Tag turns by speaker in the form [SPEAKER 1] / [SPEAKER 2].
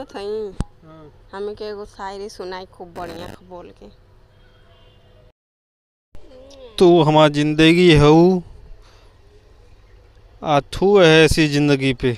[SPEAKER 1] बोलत तो हई हाँ। हमें के एगो शायरी सुनाई खूब बढ़िया बोल के।
[SPEAKER 2] तो तू हमार ज़िंदगी हऊ आ थू है ऐसी ज़िंदगी पे।